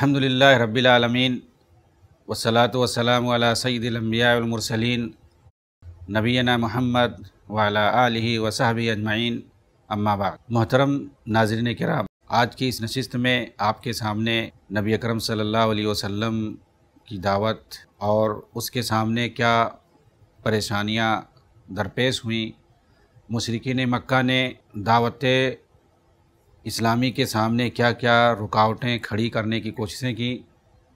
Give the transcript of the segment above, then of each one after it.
الحمد للہ رب العالمین وصلاۃ وسلام علیہ سعید الانبیاء والمرسلین نبینا محمد وعلی آلہ وصحب اجمعین، اما بعد۔ محترم ناظرین کرام، آج کی اس نشست میں آپ کے سامنے نبی اکرم صلی اللہ علیہ وسلم کی دعوت اور اس کے سامنے کیا پریشانیاں درپیش ہوئیں۔ مشرقین مکہ نے دعوت اسلامی کے سامنے کیا کیا رکاوٹیں کھڑی کرنے کی کوششیں کی،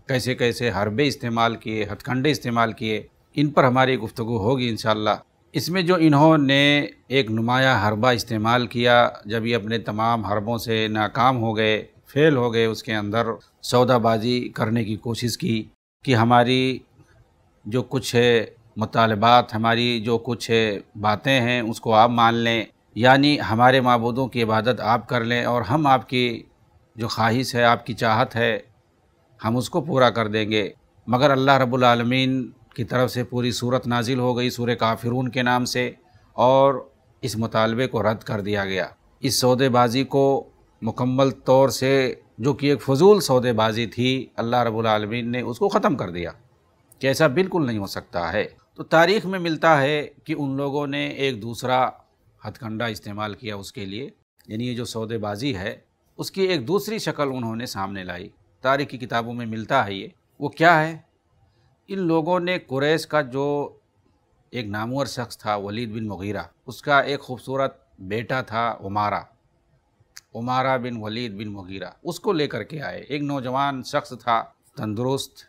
کیسے کیسے حربے استعمال کیے، ہتھ کنڈے استعمال کیے، ان پر ہماری گفتگو ہوگی انشاءاللہ۔ اس میں جو انہوں نے ایک نمایاں حربہ استعمال کیا، جب یہ اپنے تمام حربوں سے ناکام ہو گئے، فیل ہو گئے، اس کے اندر سودا بازی کرنے کی کوشش کی کہ ہماری جو کچھ ہے مطالبات، ہماری جو کچھ باتیں ہیں، اس کو آپ مان لیں۔ یعنی ہمارے معبودوں کی عبادت آپ کر لیں اور ہم آپ کی جو خواہش ہے، آپ کی چاہت ہے، ہم اس کو پورا کر دیں گے۔ مگر اللہ رب العالمین کی طرف سے پوری صورت نازل ہو گئی سور کافرون کے نام سے اور اس مطالبے کو رد کر دیا گیا۔ اس سودے بازی کو مکمل طور سے جو کہ ایک فضول سودے بازی تھی، اللہ رب العالمین نے اس کو ختم کر دیا، کہ ایسا بالکل نہیں ہو سکتا ہے۔ تو تاریخ میں ملتا ہے کہ ان لوگوں نے ایک دوسرا ہتھ کنڈا استعمال کیا اس کے لیے یعنی یہ جو سودے بازی ہے، اس کی ایک دوسری شکل انہوں نے سامنے لائی۔ تاریخ کی کتابوں میں ملتا ہے یہ۔ وہ کیا ہے؟ ان لوگوں نے قریش کا جو ایک نامور شخص تھا، ولید بن مغیرہ، اس کا ایک خوبصورت بیٹا تھا، عمارہ۔ عمارہ بن ولید بن مغیرہ۔ اس کو لے کر کے آئے۔ ایک نوجوان شخص تھا، تندرست،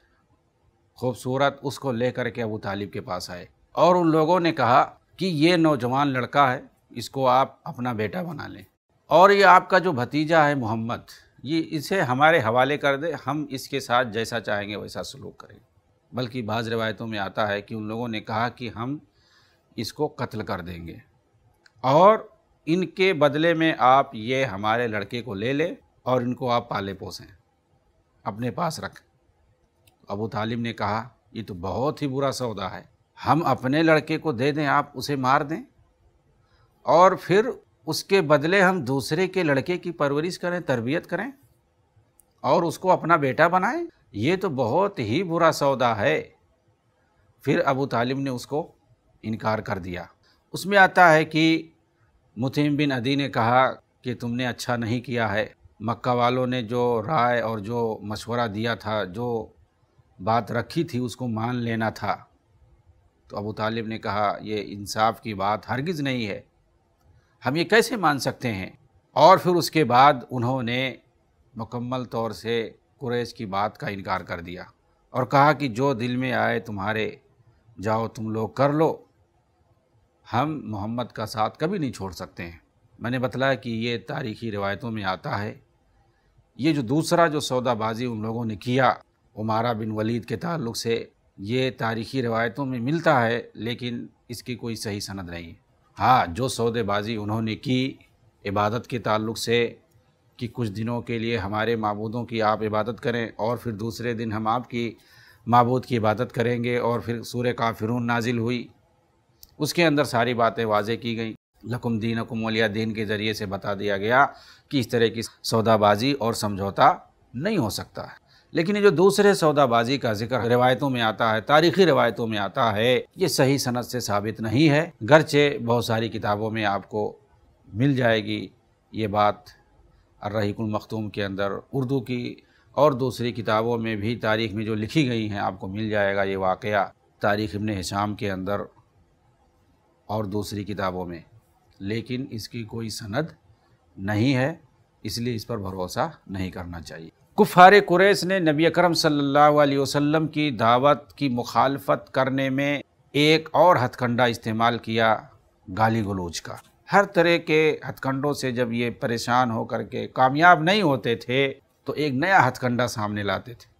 خوبصورت، اس کو لے کر کے ابو طالب کے پاس آئے۔ اور ان لوگوں نے کہا کہ یہ نوجوان لڑکا ہے۔ اس کو آپ اپنا بیٹا بنا لیں۔ اور یہ آپ کا جو بھتیجا ہے محمد، یہ اسے ہمارے حوالے کر دے، ہم اس کے ساتھ جیسا چاہیں گے ویسا سلوک کریں۔ بلکہ بعض روایتوں میں آتا ہے کہ ان لوگوں نے کہا کہ ہم اس کو قتل کر دیں گے۔ اور ان کے بدلے میں آپ یہ ہمارے لڑکے کو لے لیں اور ان کو آپ پالے پوسیں۔ اپنے پاس رکھ۔ ابو طالب نے کہا، یہ تو بہت ہی برا سودا ہے۔ ہم اپنے لڑکے کو دے دیں، آپ اسے مار دیں۔ اور پھر اس کے بدلے ہم دوسرے کے لڑکے کی پرورش کریں، تربیت کریں اور اس کو اپنا بیٹا بنائیں، یہ تو بہت ہی برا سودا ہے۔ پھر ابو طالب نے اس کو انکار کر دیا۔ اس میں آتا ہے کہ متیم بن عدی نے کہا کہ تم نے اچھا نہیں کیا ہے۔ مکہ والوں نے جو رائے اور جو مشورہ دیا تھا، جو بات رکھی تھی، اس کو مان لینا تھا۔ تو ابو طالب نے کہا، یہ انصاف کی بات ہرگز نہیں ہے۔ ہم یہ کیسے مان سکتے ہیں؟ اور پھر اس کے بعد انہوں نے مکمل طور سے قریش کی بات کا انکار کر دیا اور کہا کہ جو دل میں آئے تمہارے، جاؤ تم لوگ کر لو۔ ہم محمد کا ساتھ کبھی نہیں چھوڑ سکتے ہیں۔ میں نے بتلایا کہ یہ تاریخی روایتوں میں آتا ہے۔ یہ جو دوسرا جو سودا بازی ان لوگوں نے کیا، عمارہ بن ولید کے تعلق سے، یہ تاریخی روایتوں میں ملتا ہے، لیکن اس کی کوئی صحیح سند نہیں۔ ہے ہاں جو سودے بازی انہوں نے کی عبادت کے تعلق سے کہ کچھ دنوں کے لیے ہمارے معبودوں کی آپ عبادت کریں اور پھر دوسرے دن ہم آپ کی معبود کی عبادت کریں گے اور پھر سورہ کافرون نازل ہوئی۔ اس کے اندر ساری باتیں واضح کی گئیں۔ لکم دین اکم ولیہ دین کے ذریعے سے بتا دیا گیا کہ اس طرح کی سودا بازی اور سمجھوتا نہیں ہو سکتا۔ ہے لیکن یہ جو دوسرے سودا بازی کا ذکر روایتوں میں آتا ہے، تاریخی روایتوں میں آتا ہے، یہ صحیح صنعت سے ثابت نہیں ہے۔ گرچہ بہت ساری کتابوں میں آپ کو مل جائے گی یہ بات الرحیق المختوم کے اندر اردو کی، اور دوسری کتابوں میں بھی تاریخ میں جو لکھی گئی ہیں، آپ کو مل جائے گا یہ واقعہ تاریخ ابن حشام کے اندر اور دوسری کتابوں میں۔ لیکن اس کی کوئی سند نہیں ہے، اس لیے اس پر بھروسہ نہیں کرنا چاہیے۔ کفار قریش نے نبی اکرم صلی اللہ علیہ وسلم کی دعوت کی مخالفت کرنے میں ایک اور ہتھ کنڈا استعمال کیا، گالی گلوچ کا۔ ہر طرح کے ہتھ کنڈوں سے جب یہ پریشان ہو کر کے کامیاب نہیں ہوتے تھے، تو ایک نیا ہتھ کنڈا سامنے لاتے تھے۔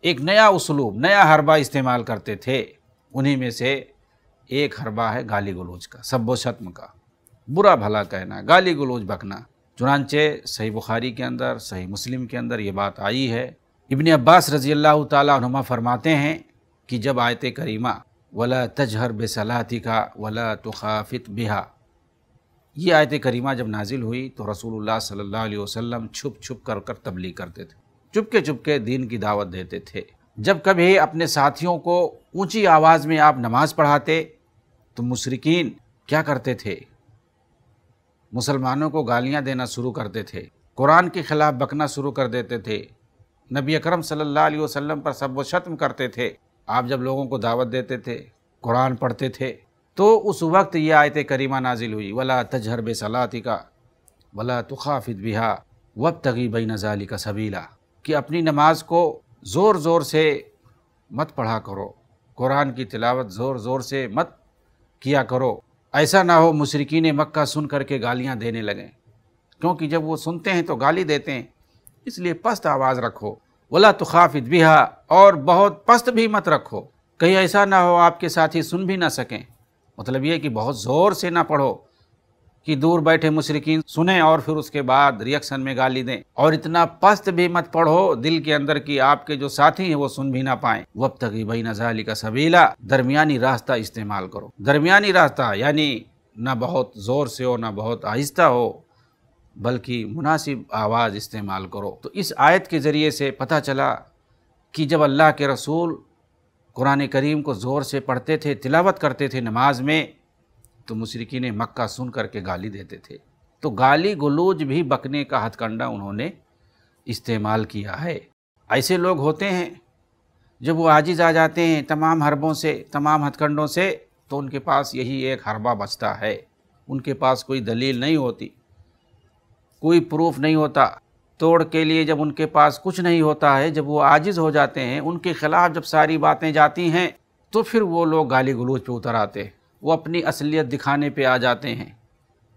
ایک نیا اسلوب، نیا حربہ استعمال کرتے تھے۔ انہی میں سے ایک حربہ ہے گالی گلوچ کا، سب و شتم کا۔ برا بھلا کہنا، گالی گلوچ بکنا۔ چنانچہ صحیح بخاری کے اندر، صحیح مسلم کے اندر یہ بات آئی ہے۔ ابن عباس رضی اللہ تعالیٰ عنہ فرماتے ہیں کہ جب آیت کریمہ، ولا تجہر بے صلاحتی کا ولا تخافت بہا یہ آیت کریمہ جب نازل ہوئی تو رسول اللہ صلی اللہ علیہ وسلم چھپ چھپ کر کر تبلیغ کرتے تھے۔ چپکے چپکے دین کی دعوت دیتے تھے۔ جب کبھی اپنے ساتھیوں کو اونچی آواز میں آپ نماز پڑھاتے تو مشرقین کیا کرتے تھے؟ مسلمانوں کو گالیاں دینا شروع کرتے تھے۔ قرآن کے خلاف بکنا شروع کر دیتے تھے۔ نبی اکرم صلی اللہ علیہ وسلم پر سب و شتم کرتے تھے۔ آپ جب لوگوں کو دعوت دیتے تھے، قرآن پڑھتے تھے، تو اس وقت یہ آیت کریمہ نازل ہوئی۔ ولا تجہر صلاحی کا ولا تخافت بہا وب تغی بین نظالی کا سبیلا کہ اپنی نماز کو زور زور سے مت پڑھا کرو۔ قرآن کی تلاوت زور زور سے مت کیا کرو۔ ایسا نہ ہو مشرقین مکہ سن کر کے گالیاں دینے لگیں۔ کیونکہ جب وہ سنتے ہیں تو گالی دیتے ہیں۔ اس لیے پست آواز رکھو۔ ولا تخافت بہا اور بہت پست بھی مت رکھو۔ کہیں ایسا نہ ہو آپ کے ساتھی سن بھی نہ سکیں۔ مطلب یہ کہ بہت زور سے نہ پڑھو۔ کہ دور بیٹھے مشرقین سنیں اور پھر اس کے بعد ریئکشن میں گالی دیں۔ اور اتنا پست بھی مت پڑھو دل کے اندر کی آپ کے جو ساتھی ہیں وہ سن بھی نہ پائیں۔ وب تک بھائی نظالی کا سبیلا درمیانی راستہ استعمال کرو۔ درمیانی راستہ یعنی نہ بہت زور سے ہو، نہ بہت آہستہ ہو، بلکہ مناسب آواز استعمال کرو۔ تو اس آیت کے ذریعے سے پتہ چلا کہ جب اللہ کے رسول قرآن کریم کو زور سے پڑھتے تھے، تلاوت کرتے تھے نماز میں تو مشرقین مکہ سن کر کے گالی دیتے تھے۔ تو گالی گلوج بھی بکنے کا ہتھ کنڈا انہوں نے استعمال کیا ہے۔ ایسے لوگ ہوتے ہیں جب وہ عاجز آ جاتے ہیں تمام حربوں سے، تمام ہتھ کنڈوں سے، تو ان کے پاس یہی ایک حربہ بچتا ہے۔ ان کے پاس کوئی دلیل نہیں ہوتی، کوئی پروف نہیں ہوتا۔ توڑ کے لیے جب ان کے پاس کچھ نہیں ہوتا ہے، جب وہ عاجز ہو جاتے ہیں، ان کے خلاف جب ساری باتیں جاتی ہیں، تو پھر وہ لوگ گالی گلوچ پہ اتر آتے وہ اپنی اصلیت دکھانے پہ آ جاتے ہیں۔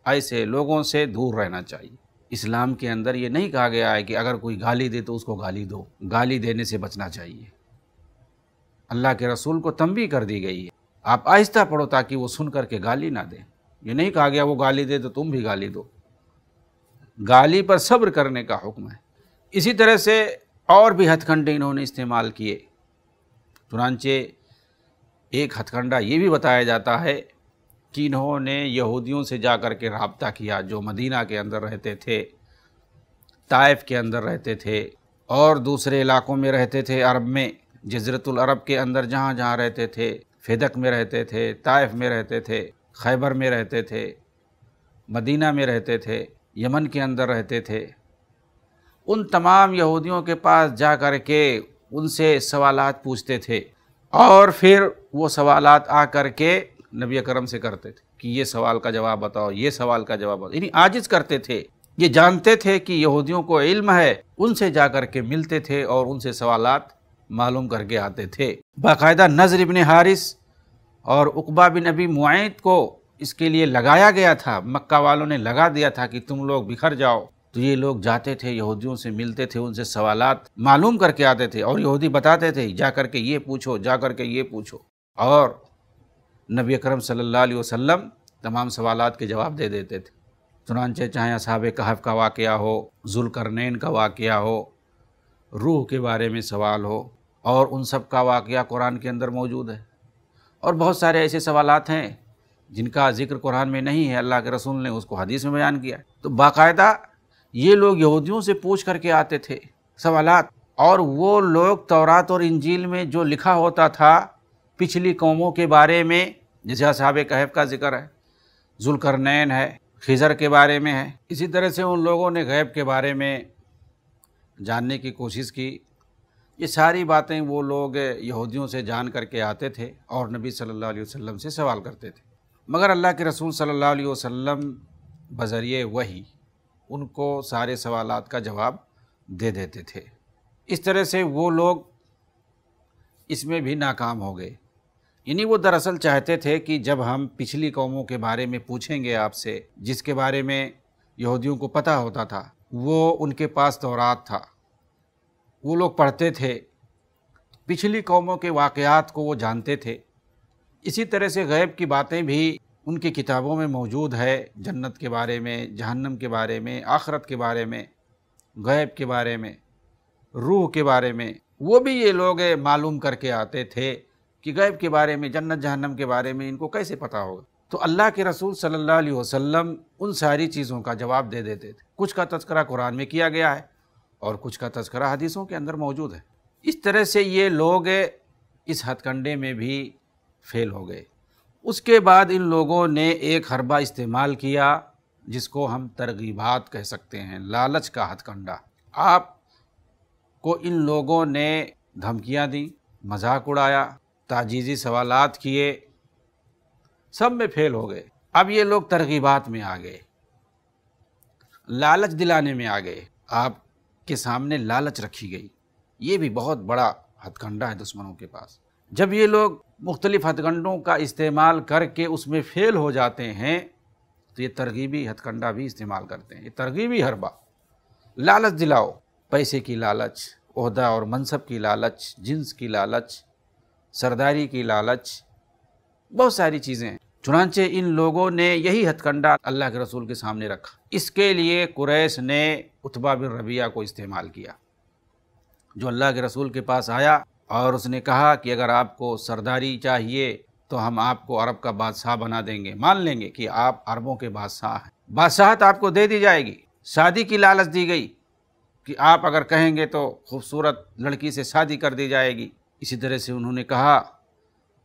ایسے لوگوں سے دور رہنا چاہیے۔ اسلام کے اندر یہ نہیں کہا گیا ہے کہ اگر کوئی گالی دے تو اس کو گالی دو۔ گالی دینے سے بچنا چاہیے۔ اللہ کے رسول کو تنبی کر دی گئی ہے۔ آپ آہستہ پڑھو تاکہ وہ سن کر کے گالی نہ دیں۔ یہ نہیں کہا گیا وہ گالی دے تو تم بھی گالی دو۔ گالی پر صبر کرنے کا حکم ہے۔ اسی طرح سے اور بھی ہتھ کنڈے انہوں نے استعمال کیے۔ چنانچہ ایک ہتھ کنڈا یہ بھی بتایا جاتا ہے کہ انہوں نے یہودیوں سے جا کر کے رابطہ کیا جو مدینہ کے اندر رہتے تھے، طائف کے اندر رہتے تھے اور دوسرے علاقوں میں رہتے تھے، عرب میں، جزرت العرب کے اندر جہاں جہاں رہتے تھے، فدق میں رہتے تھے، طائف میں رہتے تھے، خیبر میں رہتے تھے، مدینہ میں رہتے تھے، یمن کے اندر رہتے تھے۔ ان تمام یہودیوں کے پاس جا کر کے ان سے سوالات پوچھتے تھے۔ اور پھر وہ سوالات آ کر کے نبی اکرم سے کرتے تھے کہ یہ سوال کا جواب بتاؤ، یہ سوال کا جواب بتاؤ۔ یعنی عاجز کرتے تھے۔ یہ جانتے تھے کہ یہودیوں کو علم ہے۔ ان سے جا کر کے ملتے تھے اور ان سے سوالات معلوم کر کے آتے تھے۔ باقاعدہ نظر ابن حارث اور اقبا بن نبی معیت کو اس کے لیے لگایا گیا تھا۔ مکہ والوں نے لگا دیا تھا کہ تم لوگ بکھر جاؤ۔ تو یہ لوگ جاتے تھے، یہودیوں سے ملتے تھے، ان سے سوالات معلوم کر کے آتے تھے اور یہودی بتاتے تھے، جا کر کے یہ پوچھو، جا کر کے یہ پوچھو۔ اور نبی اکرم صلی اللہ علیہ وسلم تمام سوالات کے جواب دے دیتے تھے۔ چنانچہ چاہے اصحاب کہف کا واقعہ ہو ذوالکرنین کا واقعہ ہو، روح کے بارے میں سوال ہو، اور ان سب کا واقعہ قرآن کے اندر موجود ہے۔ اور بہت سارے ایسے سوالات ہیں جن کا ذکر قرآن میں نہیں ہے، اللہ کے رسول نے اس کو حدیث میں بیان کیا۔ تو باقاعدہ یہ لوگ یہودیوں سے پوچھ کر کے آتے تھے سوالات۔ اور وہ لوگ تورات اور انجیل میں جو لکھا ہوتا تھا پچھلی قوموں کے بارے میں، جیسے اصحاب کہف کا ذکر ہے ذوالکرنین ہے، خضر کے بارے میں ہے، اسی طرح سے ان لوگوں نے غیب کے بارے میں جاننے کی کوشش کی۔ یہ ساری باتیں وہ لوگ یہودیوں سے جان کر کے آتے تھے اور نبی صلی اللہ علیہ وسلم سے سوال کرتے تھے۔ مگر اللہ کے رسول صلی اللہ علیہ وسلم بذریعے وہی ان کو سارے سوالات کا جواب دے دیتے تھے۔ اس طرح سے وہ لوگ اس میں بھی ناکام ہو گئے۔ یعنی وہ دراصل چاہتے تھے کہ جب ہم پچھلی قوموں کے بارے میں پوچھیں گے آپ سے، جس کے بارے میں یہودیوں کو پتہ ہوتا تھا، وہ ان کے پاس دورات تھا۔ وہ لوگ پڑھتے تھے۔ پچھلی قوموں کے واقعات کو وہ جانتے تھے۔ اسی طرح سے غیب کی باتیں بھی ان کی کتابوں میں موجود ہے جنت کے بارے میں، جہنم کے بارے میں، آخرت کے بارے میں، غیب کے بارے میں، روح کے بارے میں۔ وہ بھی یہ لوگ معلوم کر کے آتے تھے کہ غیب کے بارے میں، جنت، جہنم کے بارے میں ان کو کیسے پتہ ہوگا۔ تو اللہ کے رسول صلی اللہ علیہ وسلم ان ساری چیزوں کا جواب دے دیتے تھے۔ کچھ کا تذکرہ قرآن میں کیا گیا ہے اور کچھ کا تذکرہ حدیثوں کے اندر موجود ہے۔ اس طرح سے یہ لوگ اس ہتھ کنڈے میں بھی فیل ہو گئے۔ اس کے بعد ان لوگوں نے ایک حربہ استعمال کیا جس کو ہم ترغیبات کہہ سکتے ہیں، لالچ کا ہتھ کنڈا۔ آپ کو ان لوگوں نے دھمکیاں دیں، مذاق اڑایا، تاجیزی سوالات کیے، سب میں فیل ہو گئے۔ اب یہ لوگ ترغیبات میں آ گئے، لالچ دلانے میں آ گئے۔ آپ کے سامنے لالچ رکھی گئی۔ یہ بھی بہت بڑا ہتھ کنڈا ہے دشمنوں کے پاس۔ جب یہ لوگ مختلف ہتھ کنڈوں کا استعمال کر کے اس میں فیل ہو جاتے ہیں، تو یہ ترغیبی ہتھ کنڈا بھی استعمال کرتے ہیں۔ یہ ترغیبی حربہ، لالچ دلاؤ، پیسے کی لالچ، عہدہ اور منصب کی لالچ، جنس کی لالچ، سرداری کی لالچ، بہت ساری چیزیں۔ ہیں چنانچہ ان لوگوں نے یہی ہتھ کنڈا اللہ کے رسول کے سامنے رکھا۔ اس کے لیے قریش نے اتبا بن ربیہ کو استعمال کیا، جو اللہ کے رسول کے پاس آیا۔ اور اس نے کہا کہ اگر آپ کو سرداری چاہیے تو ہم آپ کو عرب کا بادشاہ بنا دیں گے، مان لیں گے کہ آپ عربوں کے بادشاہ ہیں۔ بادشاہت آپ کو دے دی جائے گی۔ شادی کی لالچ دی گئی کہ آپ اگر کہیں گے تو خوبصورت لڑکی سے شادی کر دی جائے گی۔ اسی طرح سے انہوں نے کہا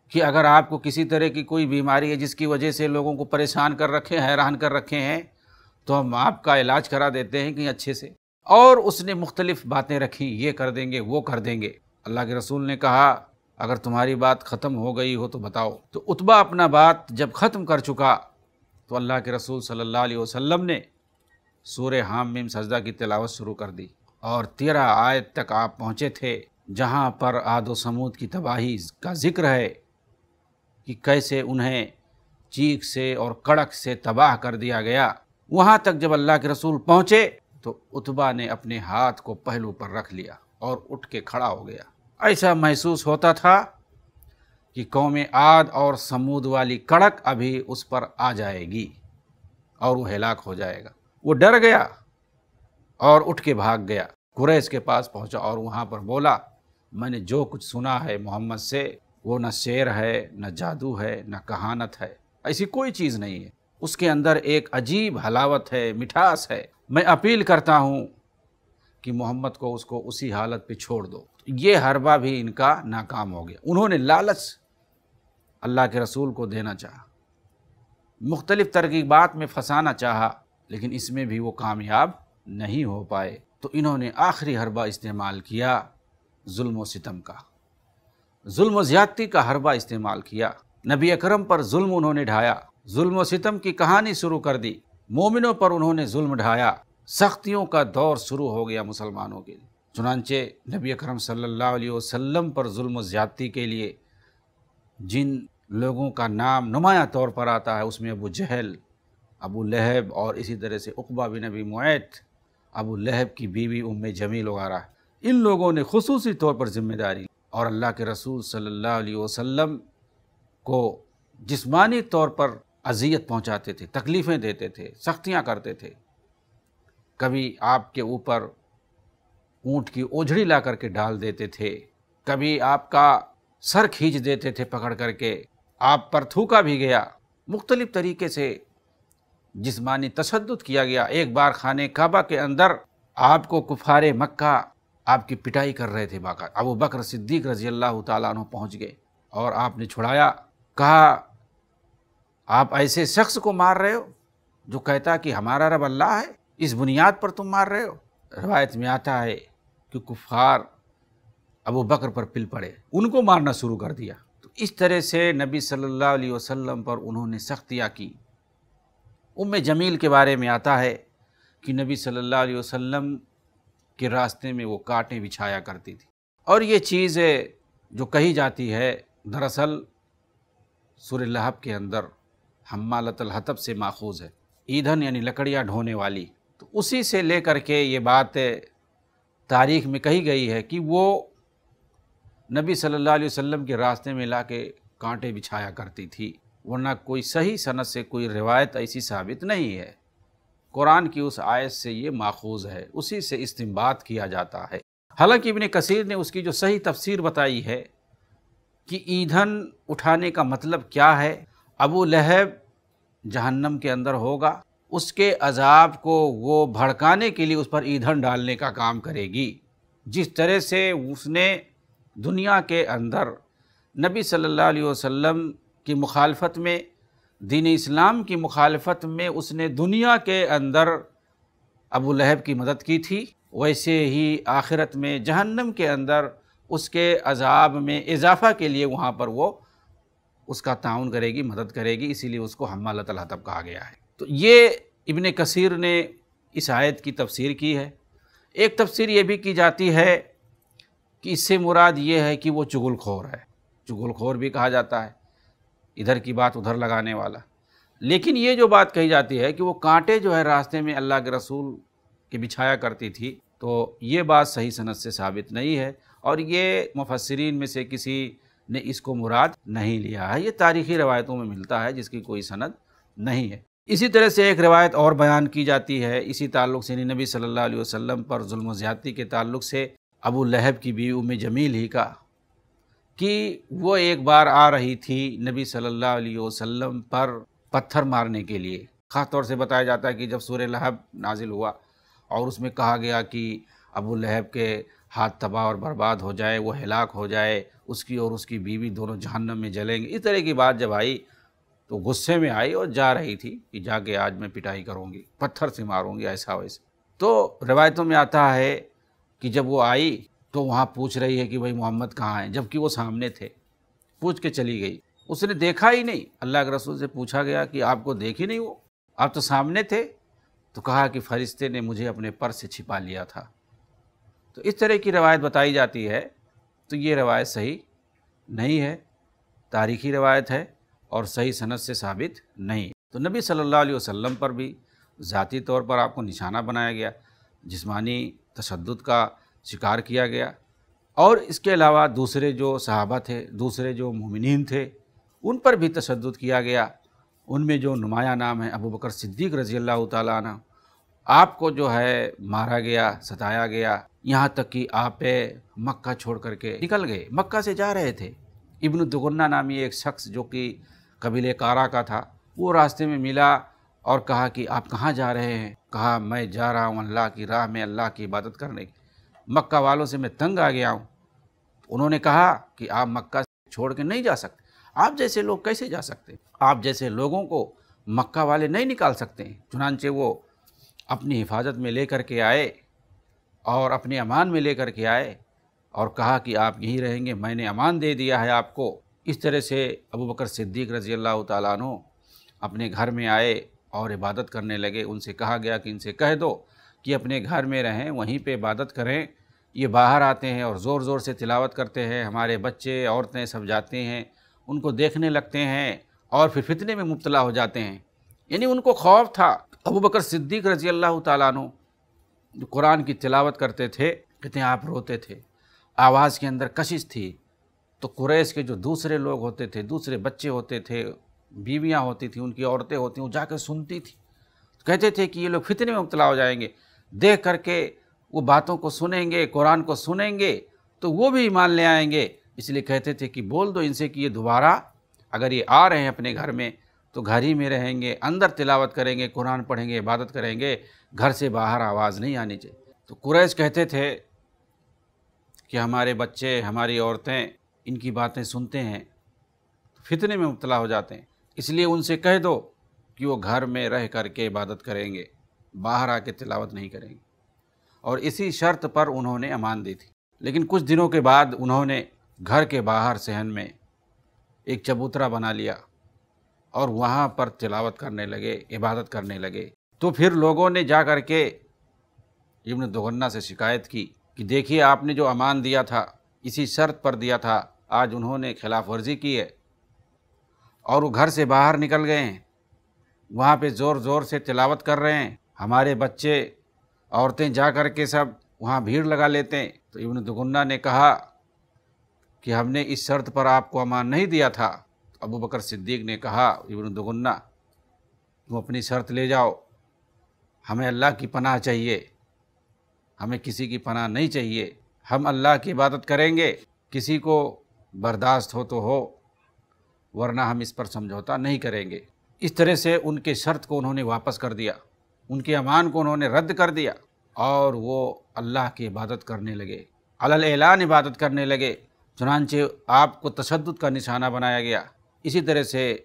کہ اگر آپ کو کسی طرح کی کوئی بیماری ہے جس کی وجہ سے لوگوں کو پریشان کر رکھے حیران کر رکھے ہیں، تو ہم آپ کا علاج کرا دیتے ہیں کہیں اچھے سے۔ اور اس نے مختلف باتیں رکھی یہ کر دیں گے، وہ کر دیں گے۔ اللہ کے رسول نے کہا، اگر تمہاری بات ختم ہو گئی ہو تو بتاؤ۔ تو اتبا اپنا بات جب ختم کر چکا، تو اللہ کے رسول صلی اللہ علیہ وسلم نے سورہ حام میم سجدہ کی تلاوت شروع کر دی۔ اور تیرہ آیت تک آپ پہنچے تھے، جہاں پر آد و سمود کی تباہی کا ذکر ہے کہ کیسے انہیں چیخ سے اور کڑک سے تباہ کر دیا گیا۔ وہاں تک جب اللہ کے رسول پہنچے، تو اتبا نے اپنے ہاتھ کو پہلو پر رکھ لیا اور اٹھ کے کھڑا ہو گیا۔ ایسا محسوس ہوتا تھا کہ قوم آد اور سمود والی کڑک ابھی اس پر آ جائے گی اور وہ ہلاک ہو جائے گا۔ وہ ڈر گیا اور اٹھ کے بھاگ گیا۔ قریش کے پاس پہنچا اور وہاں پر بولا، میں نے جو کچھ سنا ہے محمد سے، وہ نہ شعر ہے، نہ جادو ہے، نہ کہانت ہے۔ ایسی کوئی چیز نہیں ہے۔ اس کے اندر ایک عجیب حلاوت ہے، مٹھاس ہے۔ میں اپیل کرتا ہوں کہ محمد کو اس کو اسی حالت پہ چھوڑ دو۔ یہ حربہ بھی ان کا ناکام ہو گیا۔ انہوں نے لالچ اللہ کے رسول کو دینا چاہا۔ مختلف ترغیبات میں پھنسانا چاہا، لیکن اس میں بھی وہ کامیاب نہیں ہو پائے۔ تو انہوں نے آخری حربہ استعمال کیا ظلم و ستم کا۔ ظلم و زیادتی کا حربہ استعمال کیا۔ نبی اکرم پر ظلم انہوں نے ڈھایا۔ ظلم و ستم کی کہانی شروع کر دی۔ مومنوں پر انہوں نے ظلم ڈھایا۔ سختیوں کا دور شروع ہو گیا مسلمانوں کے لیے۔ چنانچہ نبی اکرم صلی اللہ علیہ وسلم پر ظلم و زیادتی کے لیے جن لوگوں کا نام نمایاں طور پر آتا ہے، اس میں ابو جہل، ابو لہب اور اسی طرح سے اقبا بن نبی معیت، ابو لہب کی بیوی ام جمیل وغیرہ۔ ان لوگوں نے خصوصی طور پر ذمہ داری اور اللہ کے رسول صلی اللہ علیہ وسلم کو جسمانی طور پر اذیت پہنچاتے تھے، تکلیفیں دیتے تھے، سختیاں کرتے تھے۔ کبھی آپ کے اوپر اونٹ کی اوجھڑی لا کر کے ڈال دیتے تھے۔ کبھی آپ کا سر کھینچ دیتے تھے پکڑ کر کے۔ آپ پر تھوکا بھی گیا۔ مختلف طریقے سے جسمانی تشدد کیا گیا۔ ایک بار خانے کعبہ کے اندر آپ کو کفار مکہ آپ کی پٹائی کر رہے تھے باقا ابو بکر صدیق رضی اللہ تعالیٰ عنہ پہنچ گئے اور آپ نے چھڑایا۔ کہا، آپ ایسے شخص کو مار رہے ہو جو کہتا کہ ہمارا رب اللہ ہے، اس بنیاد پر تم مار رہے ہو۔ روایت میں آتا ہے کہ کفار ابو بکر پر پل پڑے، ان کو مارنا شروع کر دیا۔ تو اس طرح سے نبی صلی اللہ علیہ وسلم پر انہوں نے سختیاں کی۔ ام جمیل کے بارے میں آتا ہے کہ نبی صلی اللہ علیہ وسلم کے راستے میں وہ کانٹیں بچھایا کرتی تھی۔ اور یہ چیز جو کہی جاتی ہے، دراصل سر لہب کے اندر حمالت الحطب سے ماخوذ ہے۔ ایندھن یعنی لکڑیاں ڈھونے والی۔ تو اسی سے لے کر کے یہ بات تاریخ میں کہی گئی ہے کہ وہ نبی صلی اللہ علیہ وسلم کے راستے میں لا کے کانٹے بچھایا کرتی تھی، ورنہ کوئی صحیح صنعت سے کوئی روایت ایسی ثابت نہیں ہے۔ قرآن کی اس آیت سے یہ ماخوذ ہے، اسی سے استمباد کیا جاتا ہے۔ حالانکہ ابن کثیر نے اس کی جو صحیح تفسیر بتائی ہے کہ ایندھن اٹھانے کا مطلب کیا ہے، ابو لہب جہنم کے اندر ہوگا۔ اس کے عذاب کو وہ بھڑکانے کے لیے اس پر ایندھن ڈالنے کا کام کرے گی۔ جس طرح سے اس نے دنیا کے اندر نبی صلی اللہ علیہ وسلم کی مخالفت میں، دین اسلام کی مخالفت میں اس نے دنیا کے اندر ابو لہب کی مدد کی تھی۔ ویسے ہی آخرت میں جہنم کے اندر اس کے عذاب میں اضافہ کے لیے وہاں پر وہ اس کا تعاون کرے گی، مدد کرے گی۔ اسی لیے اس کو حمالت اللہ الحطب کہا گیا ہے۔ تو یہ ابن کثیر نے اس آیت کی تفسیر کی ہے۔ ایک تفسیر یہ بھی کی جاتی ہے کہ اس سے مراد یہ ہے کہ وہ چغل خور ہے۔ چغل خور بھی کہا جاتا ہے۔ ادھر کی بات ادھر لگانے والا۔ لیکن یہ جو بات کہی جاتی ہے کہ وہ کانٹے جو ہے راستے میں اللہ کے رسول کی بچھایا کرتی تھی، تو یہ بات صحیح صنعت سے ثابت نہیں ہے۔ اور یہ مفسرین میں سے کسی نے اس کو مراد نہیں لیا ہے۔ یہ تاریخی روایتوں میں ملتا ہے جس کی کوئی سند نہیں ہے۔ اسی طرح سے ایک روایت اور بیان کی جاتی ہے۔ اسی تعلق سے یعنی نبی صلی اللہ علیہ وسلم پر ظلم و زیادتی کے تعلق سے ابو لہب کی بیوی ام جمیل ہی کا کہ وہ ایک بار آ رہی تھی نبی صلی اللہ علیہ وسلم پر پتھر مارنے کے لیے۔ خاص طور سے بتایا جاتا ہے کہ جب سور لہب نازل ہوا اور اس میں کہا گیا کہ ابو لہب کے ہاتھ تباہ اور برباد ہو جائے، وہ ہلاک ہو جائے، اس کی اور اس کی بیوی دونوں جہنم میں جلیں گے۔ اس طرح کی بات جب آئی تو غصے میں آئی اور جا رہی تھی کہ جا کے آج میں پٹائی کروں گی، پتھر سے ماروں گی، ایسا ویسا۔ تو روایتوں میں آتا ہے کہ جب وہ آئی تو وہاں پوچھ رہی ہے کہ بھائی محمد کہاں ہیں؟ جبکہ وہ سامنے تھے۔ پوچھ کے چلی گئی۔ اس نے دیکھا ہی نہیں۔ اللہ کے رسول سے پوچھا گیا کہ آپ کو دیکھ ہی نہیں وہ آپ تو سامنے تھے۔ تو کہا کہ فرشتے نے مجھے اپنے پر سے چھپا لیا تھا۔ تو اس طرح کی روایت بتائی جاتی ہے۔ تو یہ روایت صحیح نہیں ہے۔ تاریخی روایت ہے۔ اور صحیح صنعت سے ثابت نہیں۔ تو نبی صلی اللہ علیہ وسلم پر بھی ذاتی طور پر آپ کو نشانہ بنایا گیا، جسمانی تشدد کا شکار کیا گیا۔ اور اس کے علاوہ دوسرے جو صحابہ تھے، دوسرے جو مومنین تھے، ان پر بھی تشدد کیا گیا۔ ان میں جو نمایاں نام ہے ابو بکر صدیق رضی اللہ تعالیٰ عنہ، آپ کو جو ہے مارا گیا، ستایا گیا۔ یہاں تک کہ آپ مکہ چھوڑ کر کے نکل گئے۔ مکہ سے جا رہے تھے۔ ابن دگنہ نامی ایک شخص جو کہ قبیل کارا کا تھا، وہ راستے میں ملا اور کہا کہ آپ کہاں جا رہے ہیں؟ کہا، میں جا رہا ہوں اللہ کی راہ میں، اللہ کی عبادت کرنے کی۔ مکہ والوں سے میں تنگ آ گیا ہوں۔ انہوں نے کہا کہ آپ مکہ چھوڑ کے نہیں جا سکتے۔ آپ جیسے لوگ کیسے جا سکتے؟ آپ جیسے لوگوں کو مکہ والے نہیں نکال سکتے۔ ہیں چنانچہ وہ اپنی حفاظت میں لے کر کے آئے اور اپنے امان میں لے کر کے آئے اور کہا کہ آپ یہیں رہیں گے، میں نے امان دے دیا ہے آپ کو۔ اس طرح سے ابو بکر صدیق رضی اللہ تعالیٰ عنہ اپنے گھر میں آئے اور عبادت کرنے لگے۔ ان سے کہا گیا کہ ان سے کہہ دو کہ اپنے گھر میں رہیں، وہیں پہ عبادت کریں۔ یہ باہر آتے ہیں اور زور زور سے تلاوت کرتے ہیں۔ ہمارے بچے، عورتیں سب جاتے ہیں، ان کو دیکھنے لگتے ہیں اور پھر فتنے میں مبتلا ہو جاتے ہیں۔ یعنی ان کو خوف تھا۔ ابو بکر صدیق رضی اللہ تعالیٰ عنہ جو قرآن کی تلاوت کرتے تھے کتنے آپ روتے تھے۔ آواز کے اندر کشش تھی۔ تو قریش کے جو دوسرے لوگ ہوتے تھے، دوسرے بچے ہوتے تھے، بیویاں ہوتی تھیں، ان کی عورتیں ہوتی ہیں وہ جا کے سنتی تھیں۔ کہتے تھے کہ یہ لوگ فتنے میں مبتلا ہو جائیں گے۔ دیکھ کر کے وہ باتوں کو سنیں گے، قرآن کو سنیں گے، تو وہ بھی ایمان لے آئیں گے۔ اس لیے کہتے تھے کہ بول دو ان سے کہ یہ دوبارہ اگر یہ آ رہے ہیں اپنے گھر میں، تو گھر ہی میں رہیں گے، اندر تلاوت کریں گے، قرآن پڑھیں گے، عبادت کریں گے، گھر سے باہر آواز نہیں آنی چاہیے۔ تو قریش کہتے تھے کہ ہمارے بچے، ہماری عورتیں ان کی باتیں سنتے ہیں، فتنے میں مبتلا ہو جاتے ہیں۔ اس لیے ان سے کہہ دو کہ وہ گھر میں رہ کر کے عبادت کریں گے، باہر آ کے تلاوت نہیں کریں گے۔ اور اسی شرط پر انہوں نے امان دی تھی۔ لیکن کچھ دنوں کے بعد انہوں نے گھر کے باہر صحن میں ایک چبوترا بنا لیا اور وہاں پر تلاوت کرنے لگے، عبادت کرنے لگے۔ تو پھر لوگوں نے جا کر کے ابن دغنہ سے شکایت کی کہ دیکھیے آپ نے جو امان دیا تھا، اسی شرط پر دیا تھا آج انہوں نے خلاف ورزی کی ہے اور وہ گھر سے باہر نکل گئے ہیں۔ وہاں پہ زور زور سے تلاوت کر رہے ہیں۔ ہمارے بچے، عورتیں جا کر کے سب وہاں بھیڑ لگا لیتے ہیں۔ تو ابن دگنہ نے کہا کہ ہم نے اس شرط پر آپ کو امان نہیں دیا تھا۔ ابو بکر صدیق نے کہا، ابن دگنہ، تم اپنی شرط لے جاؤ۔ ہمیں اللہ کی پناہ چاہیے۔ ہمیں کسی کی پناہ نہیں چاہیے۔ ہم اللہ کی عبادت کریں گے۔ کسی کو برداشت ہو تو ہو، ورنہ ہم اس پر سمجھوتا نہیں کریں گے۔ اس طرح سے ان کے شرط کو انہوں نے واپس کر دیا، ان کے امان کو انہوں نے رد کر دیا اور وہ اللہ کی عبادت کرنے لگے۔ اعلان عبادت کرنے لگے، چنانچہ آپ کو تشدد کا نشانہ بنایا گیا۔ اسی طرح سے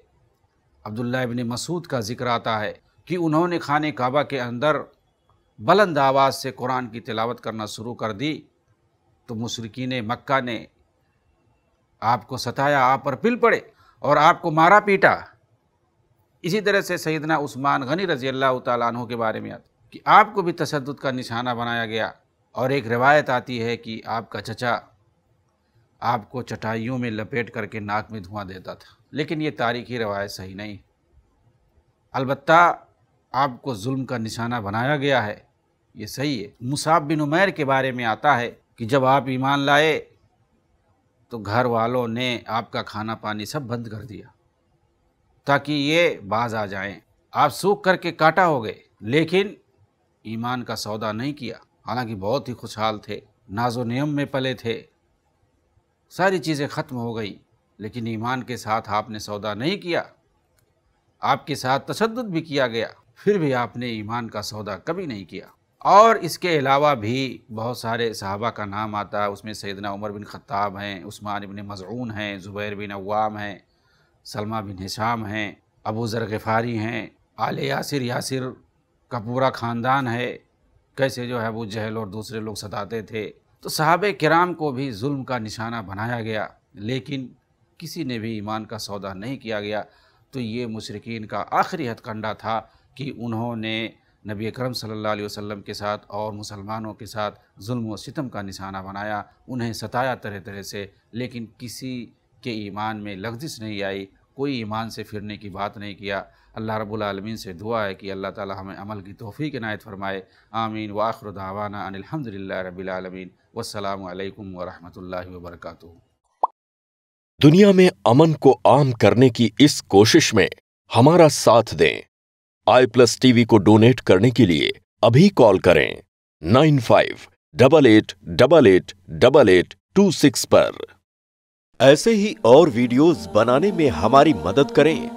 عبداللہ ابن مسعود کا ذکر آتا ہے کہ انہوں نے خانہ کعبہ کے اندر بلند آواز سے قرآن کی تلاوت کرنا شروع کر دی۔ تو مشرقین مکہ نے آپ کو ستایا، آپ پر پل پڑے اور آپ کو مارا پیٹا۔ اسی طرح سے سیدنا عثمان غنی رضی اللہ تعالیٰ عنہ کے بارے میں آتا کہ آپ کو بھی تشدد کا نشانہ بنایا گیا اور ایک روایت آتی ہے کہ آپ کا چچا آپ کو چٹائیوں میں لپیٹ کر کے ناک میں دھواں دیتا تھا۔ لیکن یہ تاریخی روایت صحیح نہیں۔ البتہ آپ کو ظلم کا نشانہ بنایا گیا ہے۔ یہ صحیح ہے۔ مصعب بن عمیر کے بارے میں آتا ہے کہ جب آپ ایمان لائے تو گھر والوں نے آپ کا کھانا پانی سب بند کر دیا تاکہ یہ باز آ جائیں۔ آپ سوکھ کر کے کاٹا ہو گئے، لیکن ایمان کا سودا نہیں کیا۔ حالانکہ بہت ہی خوشحال تھے، ناز و نیم میں پلے تھے۔ ساری چیزیں ختم ہو گئی لیکن ایمان کے ساتھ آپ نے سودا نہیں کیا۔ آپ کے ساتھ تشدد بھی کیا گیا، پھر بھی آپ نے ایمان کا سودا کبھی نہیں کیا۔ اور اس کے علاوہ بھی بہت سارے صحابہ کا نام آتا ہے۔ اس میں سیدنا عمر بن خطاب ہیں، عثمان بن مضعون ہیں، زبیر بن عوام ہیں، سلمہ بن حشام ہیں، ابو ذر غفاری ہیں، آل یاسر یاسر کا پورا خاندان ہے۔ کیسے جو ہے ابو جہل اور دوسرے لوگ ستاتے تھے۔ تو صحابہ کرام کو بھی ظلم کا نشانہ بنایا گیا، لیکن کسی نے بھی ایمان کا سودا نہیں کیا گیا۔ تو یہ مشرقین کا آخری ہتھ کنڈا تھا کہ انہوں نے نبی اکرم صلی اللہ علیہ وسلم کے ساتھ اور مسلمانوں کے ساتھ ظلم و ستم کا نشانہ بنایا، انہیں ستایا طرح طرح سے، لیکن کسی کے ایمان میں لغزش نہیں آئی، کوئی ایمان سے پھرنے کی بات نہیں کیا۔ اللہ رب العالمین سے دعا ہے کہ اللہ تعالی ہمیں عمل کی توفیق عنایت فرمائے۔ آمین۔ وآخر دعوانا ان الحمدللہ رب العالمین۔ والسلام علیکم ورحمۃ اللہ وبرکاتہ۔ دنیا میں امن کو عام کرنے کی اس کوشش میں ہمارا ساتھ دیں۔ آئی پلس ٹی وی کو ڈونیٹ کرنے کے لیے ابھی کال کریں nine five double eight double eight double eight two six پر۔ ایسے ہی اور ویڈیوز بنانے میں ہماری مدد کریں۔